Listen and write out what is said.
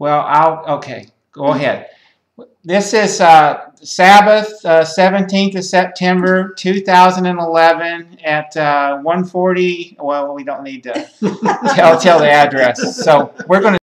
Well, I'll, okay, go mm-hmm. ahead. This is uh, Sabbath, uh, 17th of September, 2011 at uh, 140, well, we don't need to tell, tell the address. So we're going to